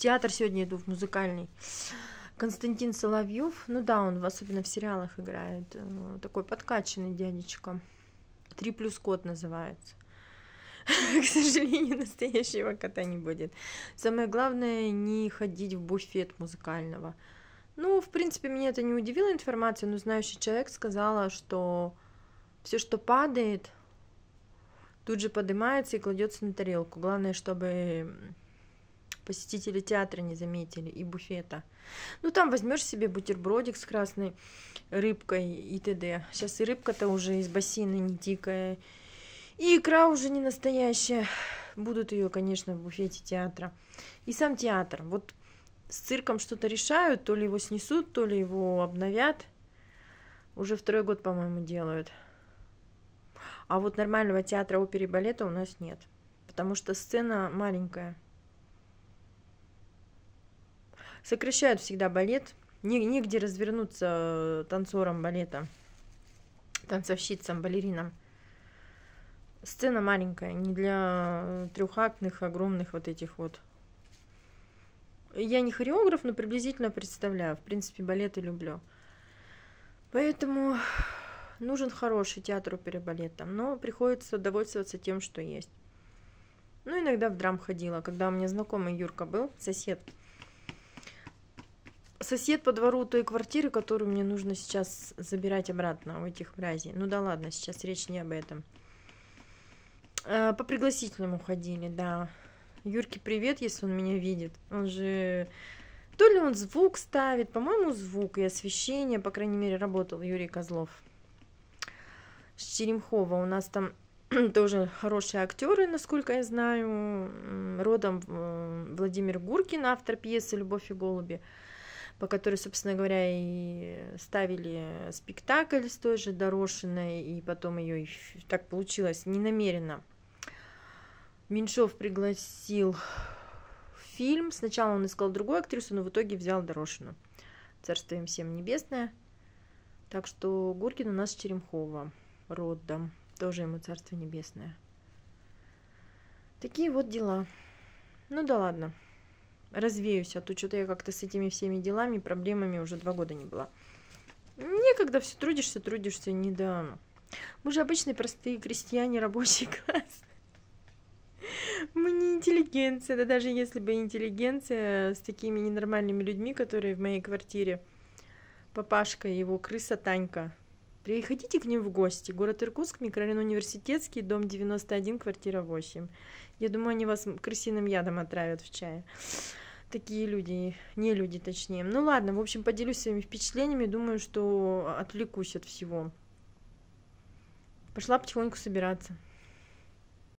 театр сегодня иду, в музыкальный. Константин Соловьев, ну да, он особенно в сериалах играет, э, такой подкачанный дядечка. Три плюс кот называется. К сожалению, настоящего кота не будет. Самое главное, не ходить в буфет музыкального. Ну, в принципе, меня это не удивило информация, но знающий человек сказала, что все, что падает, тут же поднимается и кладется на тарелку. Главное, чтобы посетители театра не заметили и буфета. Ну, там возьмешь себе бутербродик с красной рыбкой и т.д. Сейчас и рыбка-то уже из бассейна не дикая, и икра уже не настоящая. Будут ее, конечно, в буфете театра. И сам театр. Вот с цирком что-то решают, то ли его снесут, то ли его обновят. Уже второй год, по-моему, делают. А вот нормального театра оперы и балета у нас нет. Потому что сцена маленькая. Сокращают всегда балет. Негде развернуться танцорам балета, танцовщицам, балеринам сцена маленькая, не для трехактных, огромных вот этих вот. Я не хореограф, но приблизительно представляю. В принципе, балеты люблю. Поэтому нужен хороший театр оперы балет там, но приходится довольствоваться тем, что есть. Ну, иногда в драм ходила, когда у меня знакомый Юрка был, сосед. Сосед по двору той квартиры, которую мне нужно сейчас забирать обратно у этих мразей. Ну да ладно, сейчас речь не об этом. Э, по пригласительному ходили, да. Юрке привет, если он меня видит. Он же... То ли он звук ставит, по-моему, звук и освещение, по крайней мере, работал Юрий Козлов. С Черемхова у нас там тоже хорошие актеры, насколько я знаю. Родом э, Владимир Гуркин, автор пьесы «Любовь и голуби», по которой, собственно говоря, и ставили спектакль с той же Дорошиной, и потом ее так получилось ненамеренно Меньшов пригласил фильм. Сначала он искал другую актрису, но в итоге взял Дорошину. Царство им всем небесное. Так что Гуркин у нас Черемхова родом. Тоже ему царство небесное. Такие вот дела. Ну да ладно. Развеюсь, а то что-то я как-то с этими всеми делами, проблемами уже два года не была. Некогда все трудишься, трудишься, не да. Мы же обычные простые крестьяне, рабочий класс. Мы не интеллигенция, да даже если бы интеллигенция с такими ненормальными людьми, которые в моей квартире, папашка и его крыса Танька. Приходите к ним в гости. Город Иркутск, микрорайон Университетский, дом 91, квартира 8. Я думаю, они вас крысиным ядом отравят в чае. Такие люди, не люди точнее. Ну ладно, в общем, поделюсь своими впечатлениями. Думаю, что отвлекусь от всего. Пошла потихоньку собираться.